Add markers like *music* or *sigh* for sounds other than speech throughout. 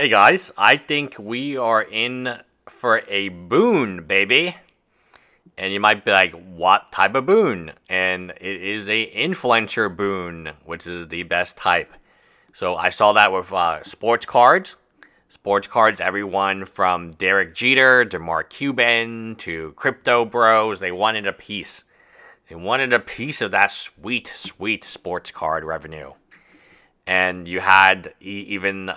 Hey guys, I think we are in for a boon, baby. And you might be like, what type of boon? And it is a influencer boon, which is the best type. So I saw that with uh, sports cards. Sports cards, everyone from Derek Jeter to Mark Cuban to Crypto Bros, they wanted a piece. They wanted a piece of that sweet, sweet sports card revenue. And you had e- even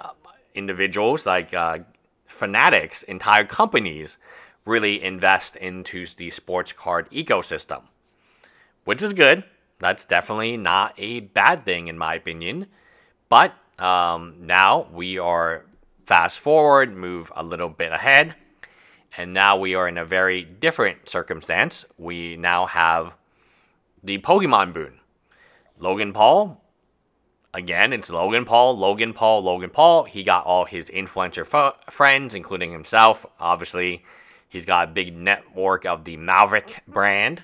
individuals like uh, fanatics, entire companies really invest into the sports card ecosystem, which is good. That's definitely not a bad thing, in my opinion. But um, now we are fast forward, move a little bit ahead, and now we are in a very different circumstance. We now have the Pokemon boon. Logan Paul again, it's Logan Paul, Logan Paul, Logan Paul. He got all his influencer friends, including himself. Obviously, he's got a big network of the Maverick brand.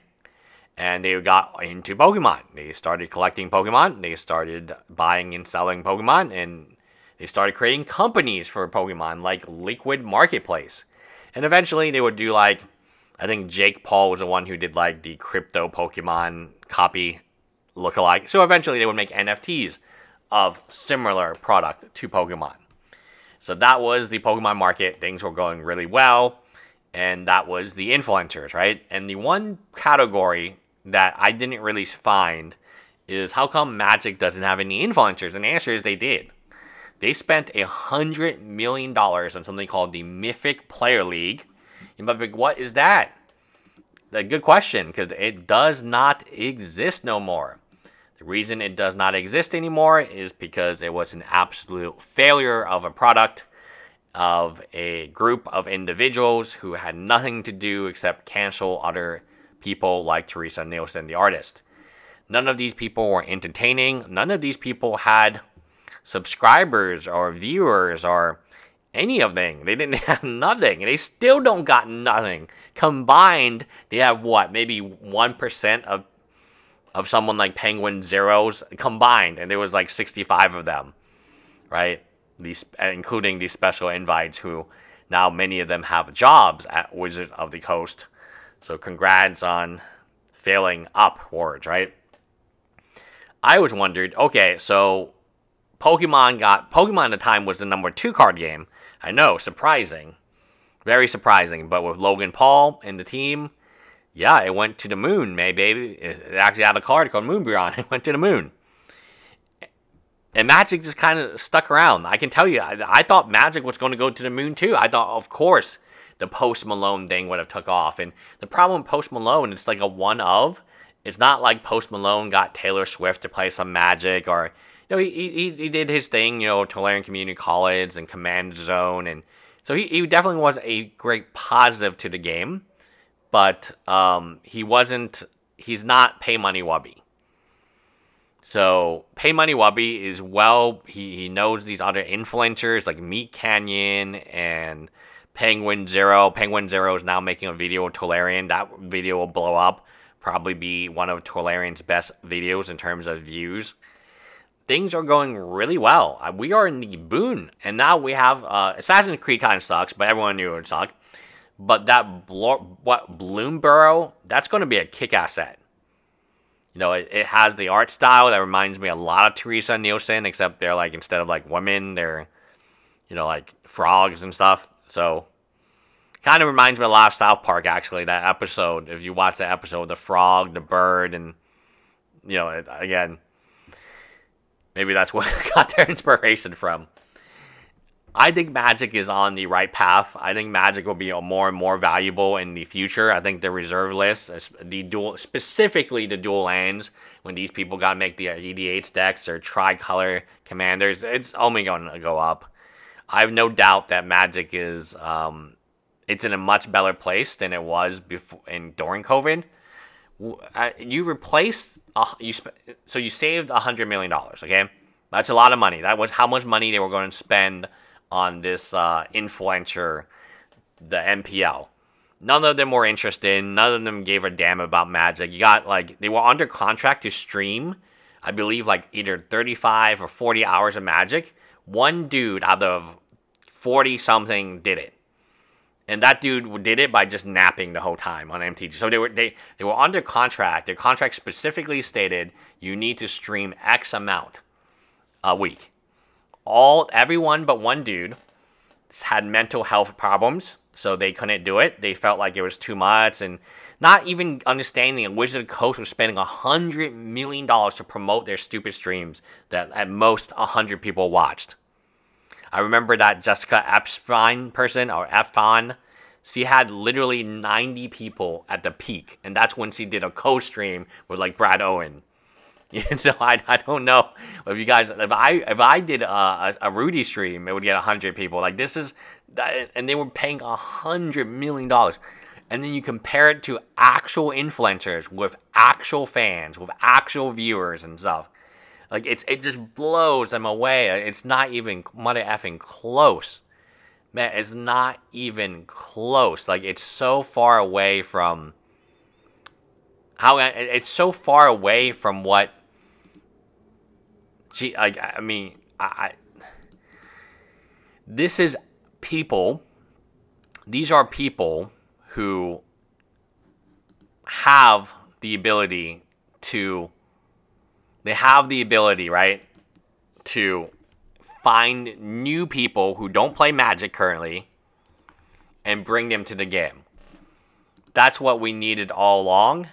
And they got into Pokemon. They started collecting Pokemon. They started buying and selling Pokemon. And they started creating companies for Pokemon like Liquid Marketplace. And eventually they would do like, I think Jake Paul was the one who did like the crypto Pokemon copy lookalike. So eventually they would make NFTs of similar product to Pokemon. So that was the Pokemon market. Things were going really well. And that was the influencers, right? And the one category that I didn't really find is how come Magic doesn't have any influencers? And the answer is they did. They spent a hundred million dollars on something called the Mythic Player League. You might be what is that? A good question, because it does not exist no more. The reason it does not exist anymore is because it was an absolute failure of a product of a group of individuals who had nothing to do except cancel other people like Teresa Nielsen, the artist. None of these people were entertaining. None of these people had subscribers or viewers or any of them. They didn't *laughs* have nothing. They still don't got nothing. Combined, they have what? Maybe 1% of of someone like Penguin Zeros combined, and there was like 65 of them, right? These, including these special invites, who now many of them have jobs at Wizard of the Coast. So congrats on failing upwards, right? I always wondered, okay, so Pokemon got Pokemon at the time was the number two card game. I know, surprising, very surprising. But with Logan Paul and the team, yeah, it went to the moon, May baby. It actually had a card called Moonbreon. *laughs* It went to the moon. And Magic just kind of stuck around. I can tell you, I, I, thought Magic was going to go to the moon too. I thought, of course, the Post Malone thing would have took off. And the problem with Post Malone, it's like a one of. It's not like Post Malone got Taylor Swift to play some Magic or, you know, he, he, he did his thing, you know, Tolarian Community College and Command Zone. And so he, he definitely was a great positive to the game but um, he wasn't. He's not Pay Money Wubby. So Pay Money Wubby is well. He he knows these other influencers like Meat Canyon and Penguin Zero. Penguin Zero is now making a video with Tolarian. That video will blow up. Probably be one of Tolarian's best videos in terms of views. Things are going really well. Uh, we are in the boon, and now we have uh, Assassin's Creed kind of sucks, but everyone knew it would suck. But that Blo- what Bloomburrow, that's going to be a kick-ass set. You know, it, it has the art style that reminds me a lot of Teresa Nielsen, except they're like instead of like women, they're you know like frogs and stuff. So kind of reminds me of South Park actually. That episode, if you watch that episode, with the frog, the bird, and you know, again, maybe that's *laughs* where I got their inspiration from. I think Magic is on the right path. I think Magic will be more and more valuable in the future. I think the reserve list, the dual, specifically the dual lands, when these people got to make the EDH decks or tricolor commanders, it's only going to go up. I have no doubt that Magic is, um, it's in a much better place than it was before in during COVID. You replaced, uh, you so you saved a hundred million dollars. Okay, that's a lot of money. That was how much money they were going to spend on this uh, influencer, the MPL. None of them were interested. None of them gave a damn about Magic. You got like they were under contract to stream, I believe, like either 35 or 40 hours of Magic. One dude out of 40 something did it. And that dude did it by just napping the whole time on MTG. So they were they, they were under contract. Their contract specifically stated you need to stream X amount a week. All everyone but one dude had mental health problems, so they couldn't do it. They felt like it was too much, and not even understanding a Wizard of Coast was spending a hundred million dollars to promote their stupid streams that at most a hundred people watched. I remember that Jessica Epstein person or Epstein, she had literally 90 people at the peak, and that's when she did a co-stream with like Brad Owen. *laughs* You know, I, I don't know if you guys if I if I did a, a, Rudy stream, it would get hundred people. Like this is, and they were paying a hundred million dollars, and then you compare it to actual influencers with actual fans, with actual viewers and stuff. Like it's it just blows them away. It's not even mother effing close. Man, it's not even close. Like it's so far away from how it's so far away from what Like I mean, I, I this is people. These are people who have the ability to. They have the ability, right, to find new people who don't play Magic currently and bring them to the game. That's what we needed all along.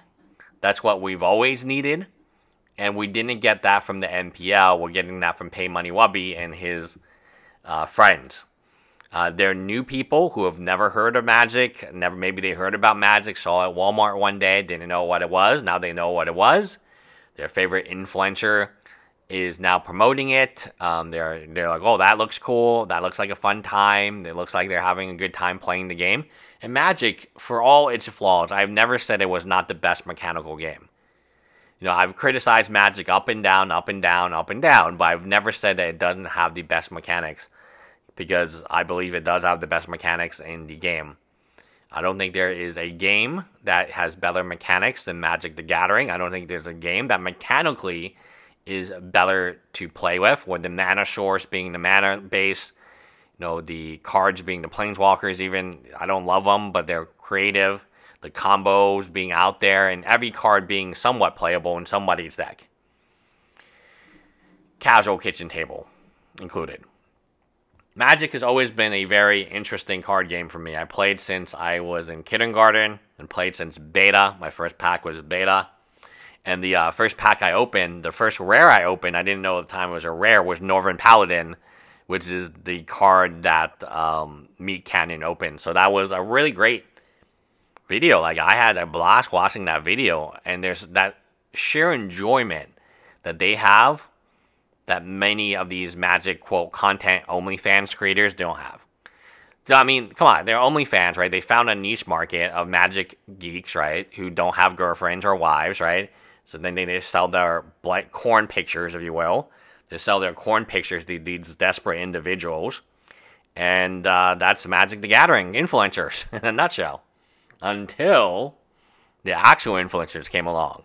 That's what we've always needed and we didn't get that from the MPL. We're getting that from Pay Money Wubby and his uh, friends. Uh, they're new people who have never heard of Magic. Never, maybe they heard about Magic, saw it at Walmart one day, didn't know what it was. Now they know what it was. Their favorite influencer is now promoting it. Um, they're they're like, oh, that looks cool. That looks like a fun time. It looks like they're having a good time playing the game. And Magic, for all its flaws, I've never said it was not the best mechanical game. You know, I've criticized Magic up and down, up and down, up and down, but I've never said that it doesn't have the best mechanics because I believe it does have the best mechanics in the game. I don't think there is a game that has better mechanics than Magic the Gathering. I don't think there's a game that mechanically is better to play with, with the mana source being the mana base, you know, the cards being the planeswalkers, even. I don't love them, but they're creative the combos being out there, and every card being somewhat playable in somebody's deck. Casual kitchen table included. Magic has always been a very interesting card game for me. I played since I was in kindergarten and played since beta. My first pack was beta. And the uh, first pack I opened, the first rare I opened, I didn't know at the time it was a rare, was Northern Paladin, which is the card that um, Meat Canyon opened. So that was a really great video. Like I had a blast watching that video, and there's that sheer enjoyment that they have that many of these Magic quote content only fans creators don't have. So I mean, come on, they're only fans, right? They found a niche market of Magic geeks, right, who don't have girlfriends or wives, right? So then they sell their blank corn pictures, if you will. They sell their corn pictures to these desperate individuals. And uh, that's Magic the Gathering influencers *laughs* in a nutshell until the actual influencers came along.